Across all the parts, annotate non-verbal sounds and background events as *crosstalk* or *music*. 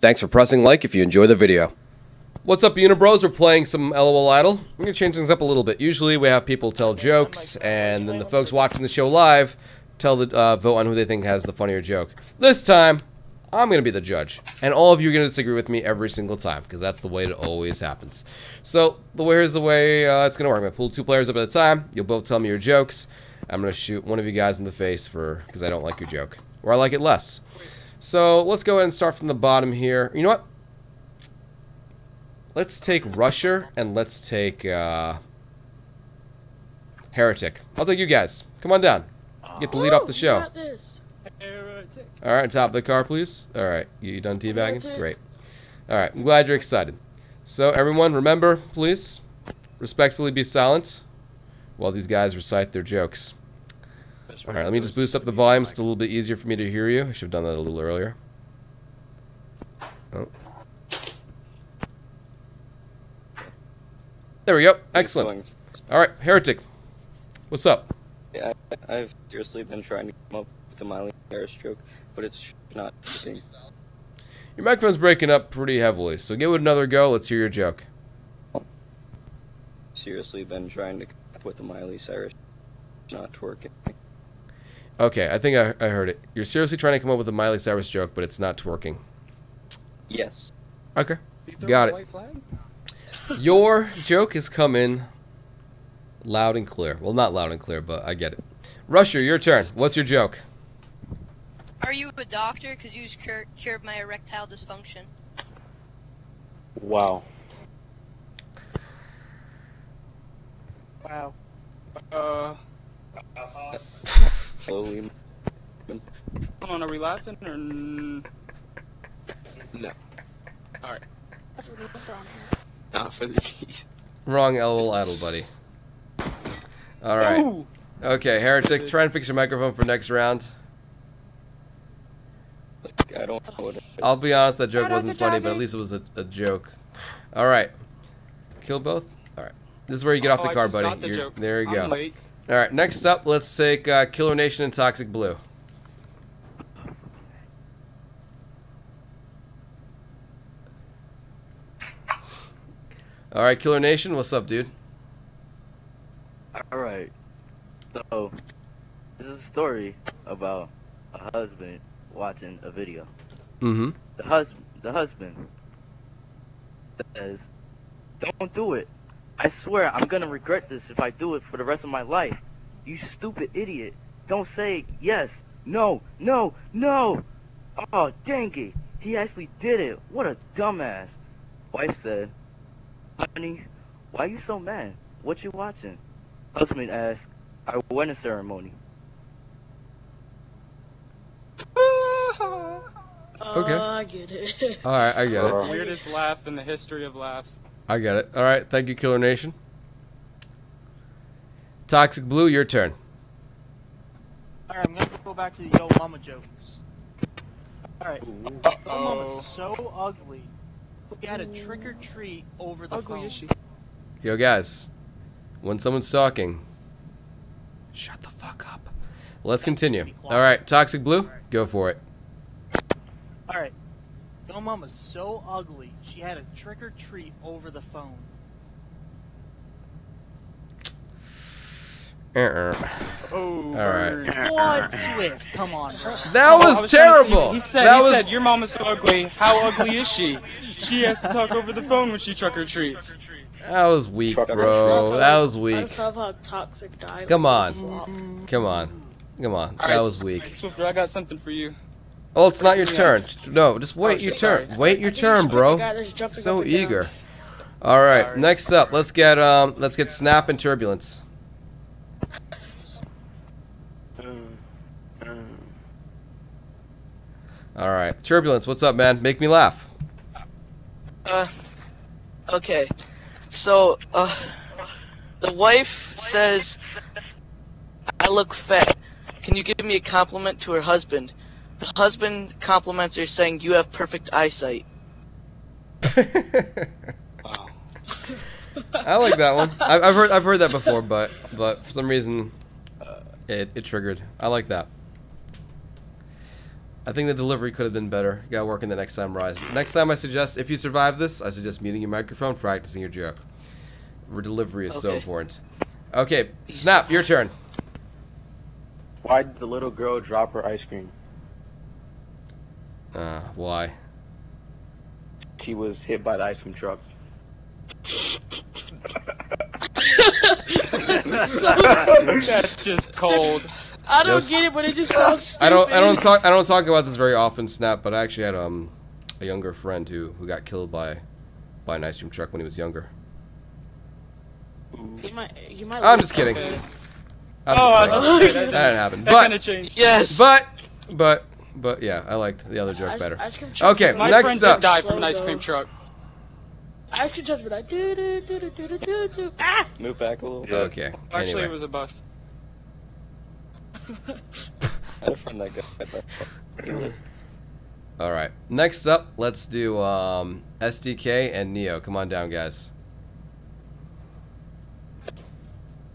Thanks for pressing like if you enjoy the video. What's up, Unibros? We're playing some LOL Idol. We're to change things up a little bit. Usually we have people tell jokes, and then the folks watching the show live tell the uh, vote on who they think has the funnier joke. This time, I'm going to be the judge, and all of you are to disagree with me every single time, because that's the way it always happens. So, the way here's the way uh, it's going to work. I'm to pull two players up at a time. You'll both tell me your jokes. I'm going to shoot one of you guys in the face for because I don't like your joke, or I like it less. So let's go ahead and start from the bottom here. You know what? Let's take Rusher and let's take uh, Heretic. I'll take you guys. Come on down. Get the lead off the show. All right, top of the car, please. All right, you done teabagging? Great. All right, I'm glad you're excited. So everyone, remember, please, respectfully be silent while these guys recite their jokes. Alright, let me just boost up the volume it's a little bit easier for me to hear you. I should have done that a little earlier. Oh. There we go. Excellent. Alright, Heretic. What's up? Yeah, I, I've seriously been trying to come up with a Miley Cyrus joke, but it's not working. Your microphone's breaking up pretty heavily, so give it another go. Let's hear your joke. Seriously been trying to come up with a Miley Cyrus not working. Okay, I think I, I heard it. You're seriously trying to come up with a Miley Cyrus joke, but it's not twerking. Yes. Okay. Got it. *laughs* Your joke has come in loud and clear. Well, not loud and clear, but I get it. Rusher, your turn. What's your joke? Are you a doctor? Because you cur cured my erectile dysfunction. Wow. Wow. Uh. *laughs* Slowly. Come on, are we laughing or? No. Alright. Not for the *laughs* Wrong LOL Idol, buddy. Alright. Ooh! Okay, Heretic, try and fix your microphone for next round. I don't know what it is. I'll be honest, that joke wasn't funny, but at least it was a, a joke. Alright. Kill both? Alright. This is where you get off Oh, the I car, just got buddy. the joke. there you I'm go. late. Alright, next up, let's take uh, Killer Nation and Toxic Blue. Alright, Killer Nation, what's up, dude? Alright. So, this is a story about a husband watching a video. Mm-hmm. The hus the husband says, Don't do it. I swear I'm gonna regret this if I do it for the rest of my life. You stupid idiot. Don't say yes, no, no, no. Oh, dang it. He actually did it. What a dumbass. Wife said, Honey, why are you so mad? What you watching? Husband asked, Our wedding ceremony. *laughs* Okay. Uh, I get it. Alright, I get it. Weirdest laugh in the history of laughs. I get it. Alright, thank you, Killer Nation. Toxic Blue, your turn. Alright, I'm gonna go back to the yo mama jokes. Alright, yo Uh-oh. mama's so ugly. We had a trick or treat over the Ugly phone. is she? Yo, guys. When someone's talking, shut the fuck up. Let's continue. Alright, Toxic Blue, go for it. Alright, yo mama's so ugly. She had a trick or treat over the phone. Uh-uh. Oh. Alright. What, Swift? Come on, bro. That Oh, was trying to see- terrible! He said, that he was said, your mama's so ugly. How ugly is she? She has to talk over the phone when she truck or treats. that was weak, bro. That was weak. just love how toxic died. Come on. Come on. Come on. That was weak. Swiftor, I got something for you. Oh, it's not your turn. No, just wait Oh, your turn. Wait your turn, bro. So eager. All right, next up, let's get um, let's get Snap and Turbulence. All right, Turbulence, what's up, man? Make me laugh. Uh, okay. So, uh, the wife says, I look fat. Can you give me a compliment to her husband? The husband compliments her saying, You have perfect eyesight. *laughs* Wow. I like that one. I, I've heard I've heard that before, but but for some reason, uh, it it triggered. I like that. I think the delivery could have been better. You gotta work in the next time, Rise. Next time, I suggest if you survive this, I suggest muting your microphone, practicing your joke. Your delivery is so important. Okay, Snap, your turn. Why did the little girl drop her ice cream? Uh, why? She was hit by the ice cream truck. *laughs* That's just cold. I don't Yes. get it, but it just sounds stupid. I don't I don't talk I don't talk about this very often, Snap, but I actually had um a younger friend who who got killed by by an ice cream truck when he was younger. You might, you might I'm just kidding. something. I'm oh, just kidding. okay, *laughs* That that, didn't happen. that kind But of. Yes. but but but yeah, I liked the other joke Ice- better. ice cream trucks Okay, My next friend up. did die from an ice cream truck. Ice cream trucks were like doo doo doo doo doo doo doo. Ah! Move back a little. Okay. Actually, Anyway. it was a bus. *laughs* I had a friend that got hit by a bus. *laughs* All right. Next up, let's do um, SDK and Neo. Come on down, guys.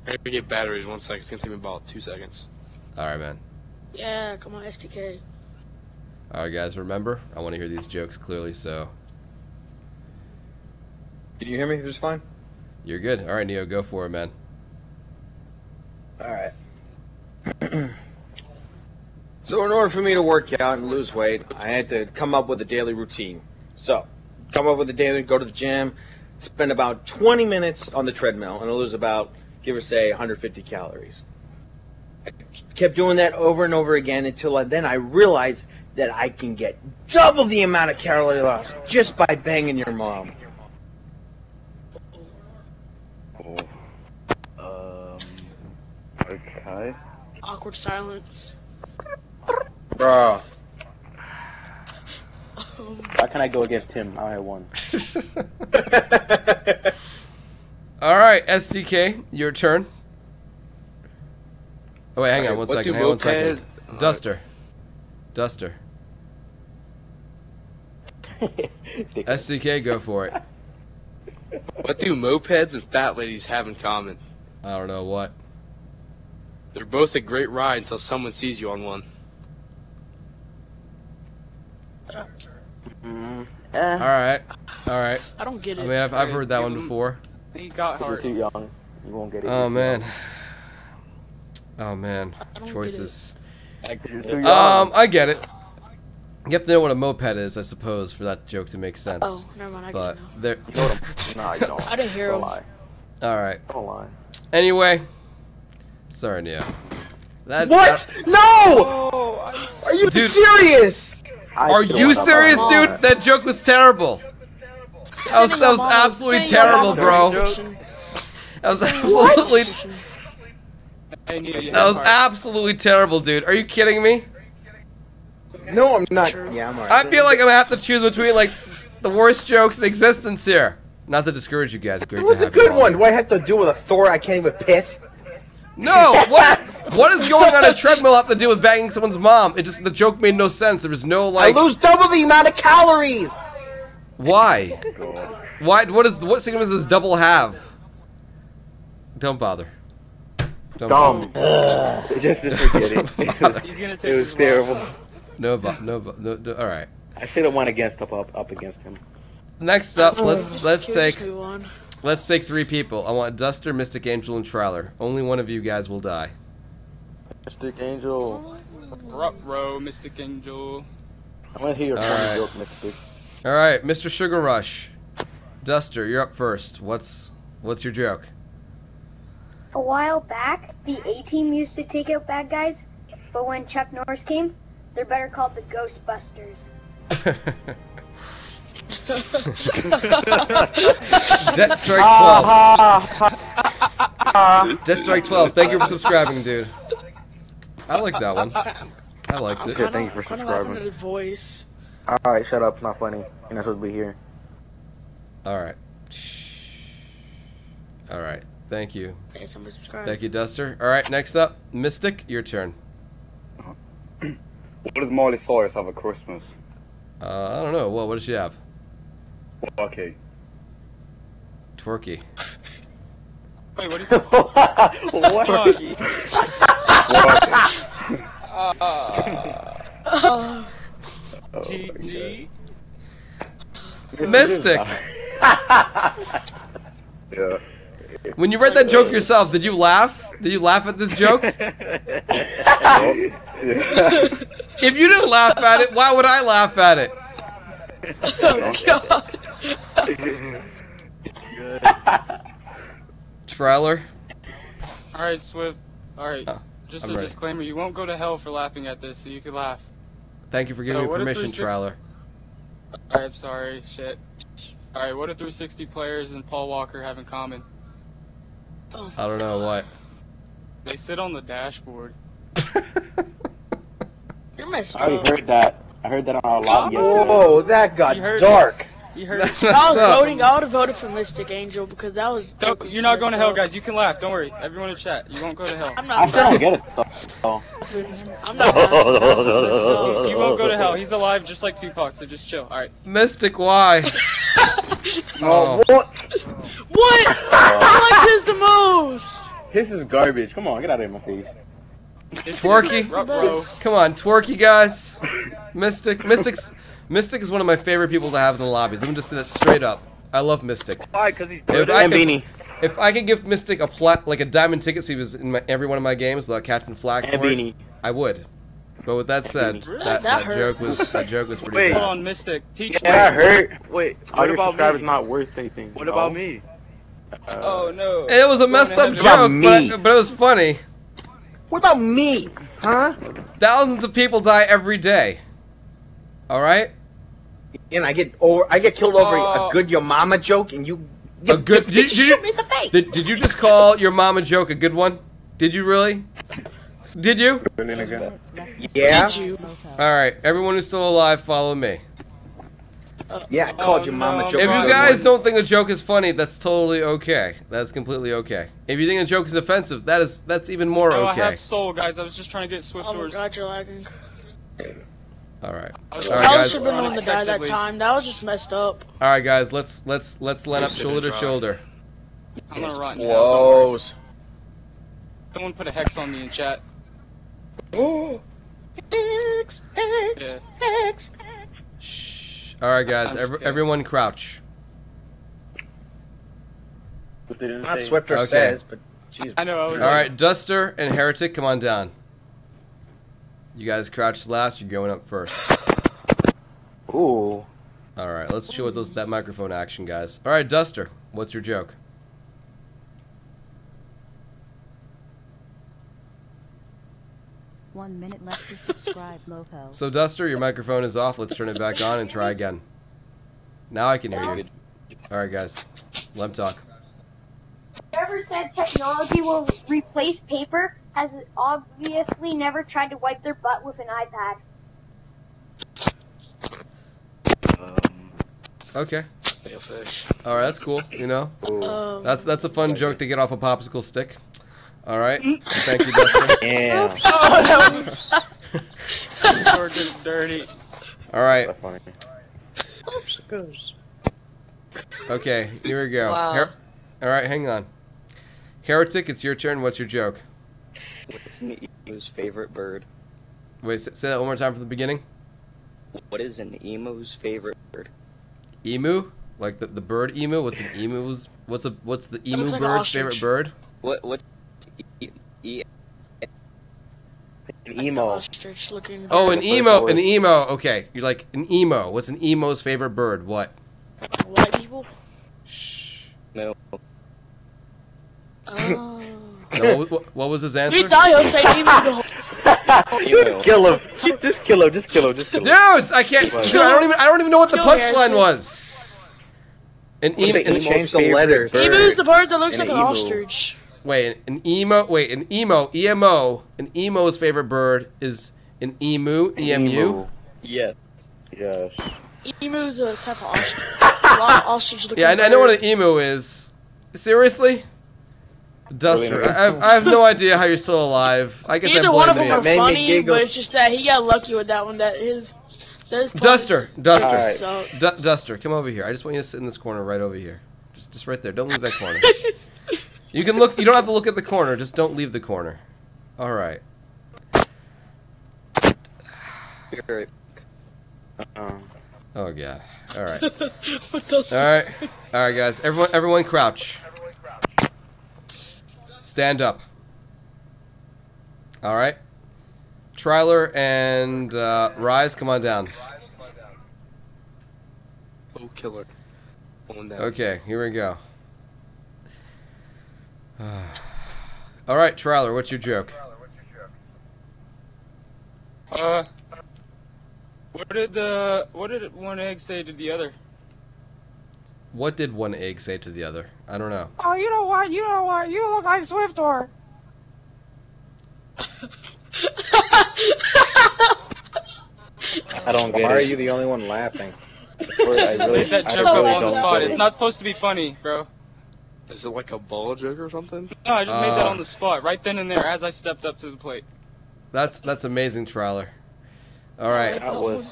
I have to get batteries. One second. It's gonna take me about two seconds. All right, man. Yeah, come on, SDK. All right, guys. Remember, I want to hear these jokes clearly, so Can you hear me just fine? you're good. All right, Neo, go for it, man. Alright. *clears throat* so, in order for me to work out and lose weight, I had to come up with a daily routine. So, come up with a daily, go to the gym, spend about 20 minutes on the treadmill, and I'll lose about, give or say, 150 calories. I kept doing that over and over again until then I realized that I can get double the amount of calorie loss just by banging your mom. Um. Okay. Awkward silence. Bro, Um, why can I go against him? I have one. *laughs* All right, SDK, your turn. Oh wait, hang on Alright, one what second. do Hang on one second. mopeds- Alright. Duster. Duster. *laughs* SDK, go for it. What do mopeds and fat ladies have in common? I don't know what. They're both a great ride until someone sees you on one. Mm, All eh, right, all right. I don't get it. I mean, I've I've heard that one before. He got you're hard. too young. You won't get it. Oh man. Oh man. I don't get Choices. You're too young. Um, I get it. You have to know what a moped is, I suppose, for that joke to make sense. Oh, never mind. I but get it there. You know I'm- nah, you *laughs* don't. I didn't hear Don't him. lie. All right. Don't lie. Anyway, sorry, Neo. That, What? that- No! Oh, Are you Dude. serious? I are you serious, to dude? lie. That joke was terrible. That was, that was absolutely terrible, bro. That was absolutely. I That was absolutely terrible, dude. Are you kidding me? No, I'm not. Yeah, I'm alright. I feel like I'm gonna have to choose between like the worst jokes in existence here. Not to discourage you guys. Great It was to a have good one. here. Do I have to do with a Thor I can't even piss? No, what? What is going on a treadmill have to do with banging someone's mom? It just the joke made no sense. There was no like. I lose double the amount of calories. Why? Why? What is what significance does double have? Don't bother. Don't Dumb. bother. *laughs* just, just forget Don't it. bother. He's gonna take It was his terrible. No, bo- no, bo- no, no. All right. I should have went against up, up up against him. Next up, let's let's take let's take three people. I want Duster, Mystic Angel, and Triler. Only one of you guys will die. Mystic Angel. Rup row, Mystic Angel. I want to hear your All funny right. joke, Mystic. All right, Mr. Sugar Rush. Duster, you're up first. What's what's your joke? A while back, the A team used to take out bad guys, but when Chuck Norris came, they're better called the Ghostbusters. *laughs* Debt Strike 12. Debt Strike 12. Thank you for subscribing, dude. I like that one. I liked it. Sure, thank you for Kinda laughing at subscribing. his voice. Alright, shut up. It's not funny. You're not supposed to be here. Alright. Alright, Thank you. Thanks for subscribing. Thank you, Duster. All right, next up, Mystic, your turn. What does Miley Cyrus have at Christmas? Uh, I don't know. What what does she have? Okay. Twerky. Wait, what is it? *laughs* what? Uh, *laughs* GG. Mystic. *laughs* Yeah. When you read that joke yourself, did you laugh? Did you laugh at this joke? If you didn't laugh at it, why would I laugh at it? Oh *laughs* god. Trailer. Alright, Swift. Alright. Oh, Just I'm a ready. disclaimer, you won't go to hell for laughing at this, so you can laugh. Thank you for giving Uh, me permission, 360 Trailer. Alright, I'm sorry. Shit. Alright, what do 360 players and Paul Walker have in common? I don't know what. They sit on the dashboard. *laughs* You're messed I up. heard that. I heard that on our lobby oh, yesterday. Whoa, that got You heard dark. You heard That's I was up. voting. I would have voted for Mystic Angel because that was. Don't, you're not going to hell, guys. You can laugh. Don't worry. Everyone in chat. You won't go to hell. I'm I not. still don't get it though. *laughs* I'm not. You, you won't go to hell. He's alive just like Tupac, so just chill. Alright. Mystic, why? Oh, *laughs* Oh, what? What? I like his the most. This is garbage. Come on, get out of my face. Twerky. Ruh-roh. Come on, Twerky guys. Mystic. Mystic's Mystic is one of my favorite people to have in the lobbies. Let me just say that straight up. I love Mystic. Why? Because he's If. I, And if, Beanie. if I could give Mystic a plat like a diamond ticket so he was in my, every one of my games without catching flack for it, Beanie. I would. But with that said, Really? that, That that joke was that joke was pretty Wait. Hold on, Mystic. Teach Yeah, that me. hurt. Wait, All what your about subscribers me? not worth anything. What you about me? Uh, Oh no. It was a messed up joke, but, but it was funny. What about me? Huh? Thousands of people die every day. All right. And I get over. I get killed over Oh. a uh, good your mama joke, and you. you A good. You, Did, shoot did, me in the face. you, did, did you just call your mama joke a good one? Did you really? Did you? yeah. All right. Everyone who's still alive, follow me. Yeah, I called Oh, your mama no. joke. If you guys don't think a joke is funny, that's totally okay. That's completely okay. If you think a joke is offensive, that is that's even more Oh, I have soul, guys. I was just trying to get Swift Oh my god, you're lagging. All right. I was I guys. should have been the one that died that Unexpectedly. time. That was just messed up. All right, guys. Let's let's let's line up shoulder to shoulder. I'm gonna rot in hell. don't worry. Whoas. Someone put a hex on me in chat. *gasps* X, X, Yeah. X. Shh. All right, guys. I'm Every, everyone, crouch. What they didn't Not say. Swiftor Okay. says, but jeez. I know. I was All right, Duster and Heretic, come on down. You guys crouched last. You're going up first. Ooh. All right, let's chill with those that microphone action, guys. All right, Duster, what's your joke? One minute left to subscribe, Loco. *laughs* So, Duster, your microphone is off. Let's turn it back on and try again. Now I can hear you. All right, guys. Let him talk. Whoever said technology will replace paper has obviously never tried to wipe their butt with an iPad. Um, Okay. Stay. All right, that's cool. You know, Um, that's that's a fun joke to get off a popsicle stick. All right. Thank you, Duster. *laughs* Yeah. oh, that was- You're getting dirty. All right. That's funny. Okay. Here we go. Wow. Her- All right, hang on. Heretic, it's your turn. What's your joke? What's an emu's favorite bird? Wait, say that one more time from the beginning. What is an emu's favorite bird? Emu, like the, the bird emu. What's an emu's? What's a what's the emu looks like bird's favorite bird? What what? E, An emo. Oh, an emo, an emo. Okay, you're like an emo. What's an emo's favorite bird? What? White people. Shh. no. Oh. *laughs* No, what, what, what was his answer? thought you were saying emu just kill him. Just kill him. Just kill him. Just kill him. Dudes, I can't. Dude, I don't even. I don't even know what the punchline was. An What if emo. they change the favorite letters? bird. Emu's the bird that looks And like an an emu. ostrich. Wait, an emo. Wait, an emo. EMO. An emo's favorite bird is an emu. EMU. Emu. Yes. Yes. Emu's a type of ostrich. a lot of ostrich looking Yeah, I, I know what an emu is. Seriously? Duster, Really? I, I have- I have no idea how you're still alive. I guess Neither I one of them are me funny, but it's just that he got lucky with that one. That his, that his Duster, Duster, Alright. suck. Duster, come over here. I just want you to sit in this corner right over here. Just, just right there. Don't leave that corner. *laughs* You can look. You don't have to look at the corner. Just don't leave the corner. All right. Um. Oh god. All right. *laughs* all right. *laughs* All right, guys. Everyone, everyone, crouch. Stand up. All right. Triler and uh, Rise, come on down. Oh, killer. Down. Okay, here we go. *sighs* All right, Triler, what's your joke? Uh, what did the what did one egg say to the other? What did one egg say to the other? I don't know. Oh, you know what? You know what? You look like Swiftor. I don't get Why it. are you the only one laughing? *laughs* I really, Say that I joke up really on the spot. It's not supposed to be funny, bro. Is it like a ball joke or something? No, I just made that Uh. on the spot, right then and there, as I stepped up to the plate. That's that's amazing, Triler. All right. That was.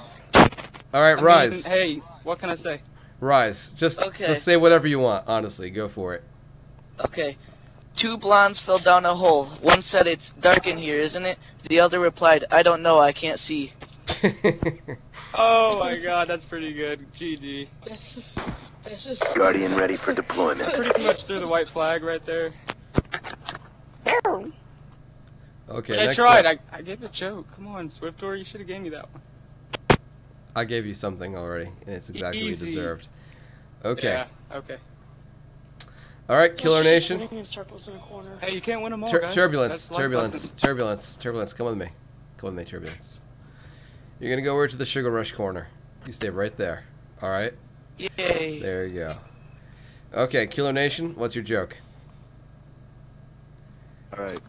All right, I mean, Rise. hey, what can I say? Rise. Just Okay. just say whatever you want. Honestly, go for it. Okay. Two blondes fell down a hole. One said it's dark in here, isn't it? The other replied, I don't know, I can't see. *laughs* Oh my god, that's pretty good. GG. *laughs* That's just. Guardian ready for deployment. Pretty much threw the white flag right there. Okay. But I next tried. up- I, I gave a joke. Come on, Swiftor, you should have gave me that one. I gave you something already, and it's exactly what you Easy. deserved. Okay. Yeah, okay. All right, Killer Nation. Spinning in circles in a corner. Hey, you can't win them all, Tur- guys. turbulence, That's turbulence, turbulence, turbulence. Come with me. Come with me, turbulence. You're gonna go over to the sugar rush corner. You stay right there. All right. Yay. There you go. Okay, Killer Nation. What's your joke? Alright.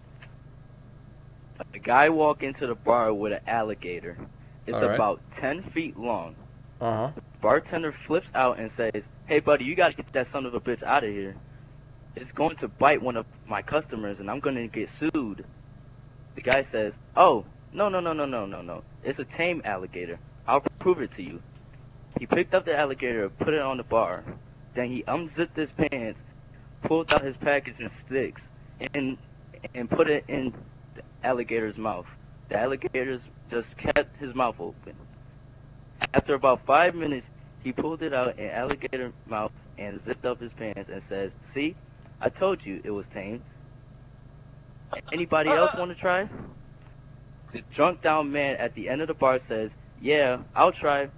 A guy walk into the bar with an alligator. It's Alright. about 10 feet long. Uh huh. Bartender flips out and says, Hey buddy, you gotta get that son of a bitch out of here. It's going to bite one of my customers and I'm gonna get sued. The guy says, Oh, no, no, no, no, no, no, no. It's a tame alligator. I'll prove it to you. He picked up the alligator, put it on the bar. Then he unzipped his pants, pulled out his package and sticks, and and put it in the alligator's mouth. The alligator just kept his mouth open. After about five minutes, he pulled it out in alligator mouth and zipped up his pants and says, "See, I told you it was tame." Anybody else want to try? The drunk down man at the end of the bar says, "Yeah, I'll try,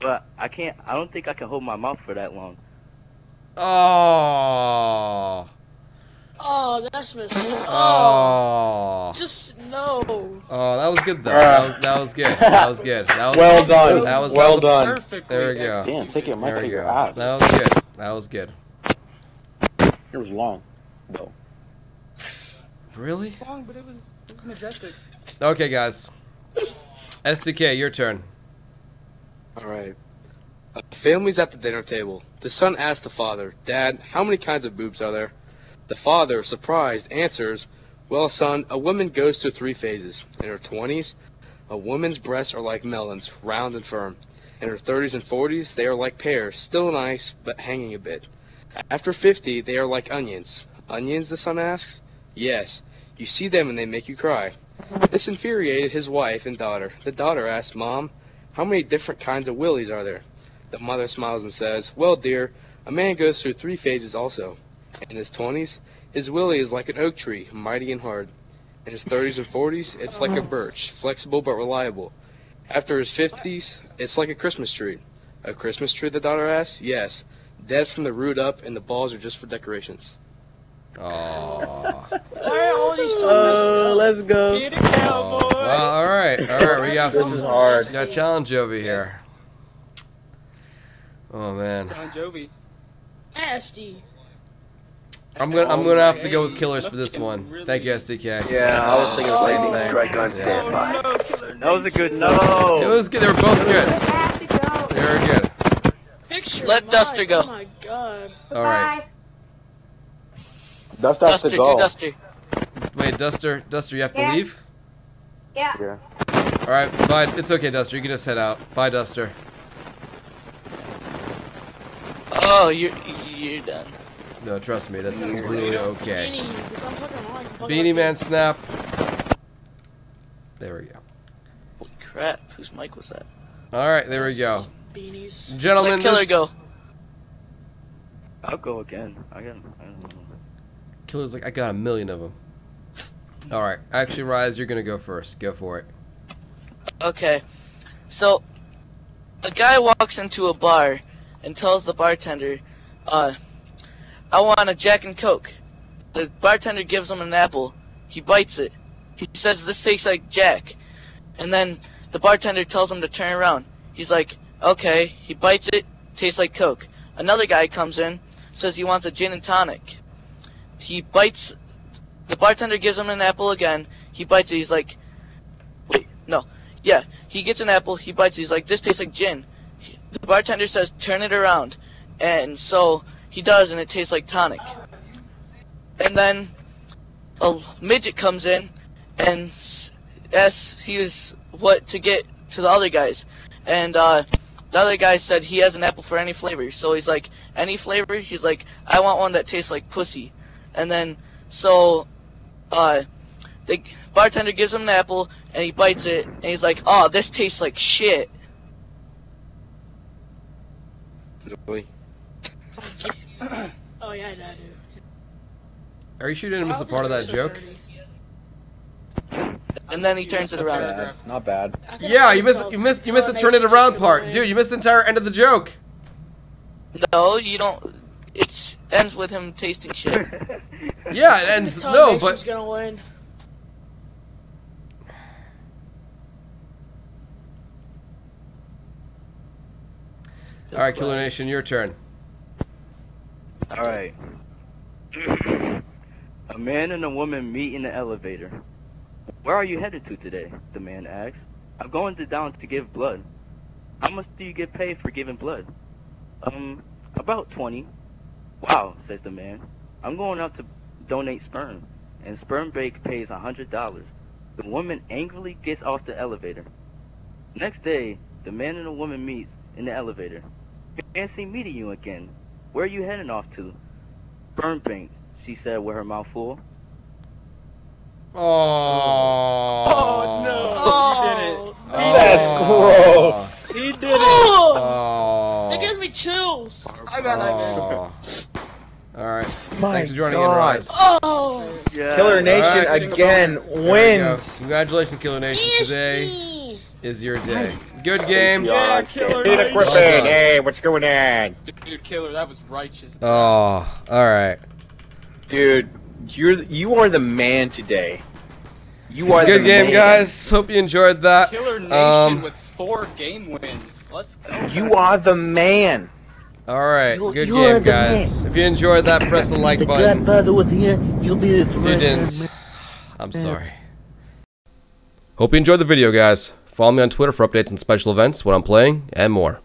but I can't. I don't think I can hold my mouth for that long." Oh. Oh, that's missed. Oh. Oh. Just no. Oh, that was good though. That was that was good. That was good. That was Well done. That was Well that was, done. There we go. Damn, take your mic There we out go. ass. That was good. That was good. It was long, though. Really? Long, but it was it was majestic. Okay, guys. SDK, your turn. Alright. A uh, family's at the dinner table. The son asks the father, Dad, how many kinds of boobs are there? The father, surprised, answers, Well, son, a woman goes through three phases. In her 20s, a woman's breasts are like melons, round and firm. In her 30s and 40s, they are like pears, still nice, but hanging a bit. After 50, they are like onions. Onions, the son asks? Yes. You see them and they make you cry. This infuriated his wife and daughter. The daughter asked, Mom, how many different kinds of willies are there? The mother smiles and says, Well, dear, a man goes through three phases also. In his 20s, his willie is like an oak tree, mighty and hard. In his 30s and 40s, it's like a birch, flexible but reliable. After his 50s, it's like a Christmas tree. A Christmas tree, the daughter asks? Yes. Dead from the root up, and the balls are just for decorations. Oh. Why are all these so Uh, let's go. Get it, cowboy. Well, all right, all right. We got This some. is hard. Got challenge over here. Oh man, John Jovi. nasty? I'm gonna I'm gonna have to go with killers for this one. Thank you, SDK. Yeah, I was thinking the same Lightning strike on standby. That was a good no. It was good. They were both good. Have to go. They were good. Let Duster go. Oh my god. All right. Dust has Duster, to do go. Duster. Wait, Duster, Duster, you have to leave. Yeah. Yeah. All right, bye. It's okay, Duster. You can just head out. Bye, Duster. Oh, you're you're done. No, trust me, that's completely okay. Beanie, because I'm fucking wrong. Fucking Beanie like- Man snap. There we go. Holy crap, whose mic was that? All right, there we go. Beanies. Gentlemen, Let Killer this... go. I'll go again. I got. I don't know. Killer's like, I got a million of them. All right, actually, Rise, you're gonna go first. Go for it. Okay. So, a guy walks into a bar and tells the bartender, uh, I want a Jack and Coke. The bartender gives him an apple. He bites it. He says, this tastes like Jack. And then the bartender tells him to turn around. He's like, okay. He bites it, tastes like Coke. Another guy comes in, says he wants a gin and tonic. He bites, the bartender gives him an apple again. He bites it, he's like, wait, no. Yeah, he gets an apple, he bites it, he's like, this tastes like gin. He- The bartender says, turn it around. And so he does, and it tastes like tonic. And then a midget comes in and s- he was what to get to the other guys. And uh, the other guy said he has an apple for any flavor. So he's like, any flavor? He's like, I want one that tastes like pussy. And then, so, uh, the bartender gives him an apple, and he bites it, and he's like, oh, this tastes like shit. Really? *coughs* Oh yeah, I know, dude. Are you sure you didn't miss a part of that joke? And then he turns it Not around. bad. Not bad. Yeah, you missed you missed you missed the turn it around part, dude. You missed the entire end of the joke. No, you don't. It ends with him tasting shit. *laughs* Yeah, it ends Tom no, Mason's but gonna win. all right, Killer Nation, your turn. All right. *clears throat* a man and a woman meet in the elevator. Where are you headed to today? The man asks. I'm going to down to give blood. How much do you get paid for giving blood? Um, about 20. Wow, says the man. I'm going out to donate sperm, and sperm bank pays a $100. The woman angrily gets off the elevator. Next day, the man and the woman meets in the elevator. Fancy meeting you again. Where are you heading off to? Sperm bank, she said with her mouth full. Oh. Oh no! Oh, He did it. That's gross. He did it. Oh, Oh. that gives me chills. I got Oh. All right. My Thanks for joining in, Rise. Oh, Yeah. Killer Nation Alright. again There we go. wins. Congratulations, Killer Nation. Today is your day. Good game. Yeah, killer. Peter Nice. Hey, what's going on? Dude, killer, that was righteous. Oh, all right. Dude, you're you are the man today. You are Good the game, man. guys. Hope you enjoyed that. Killer Nation Um, with four game wins. Let's go. You are the man. All right. You- Good game, guys. If you enjoyed that, press the like the button. Godfather was here, you'll be the If you didn't. I'm sorry. Hope you enjoyed the video, guys. Follow me on Twitter for updates on special events, what I'm playing, and more.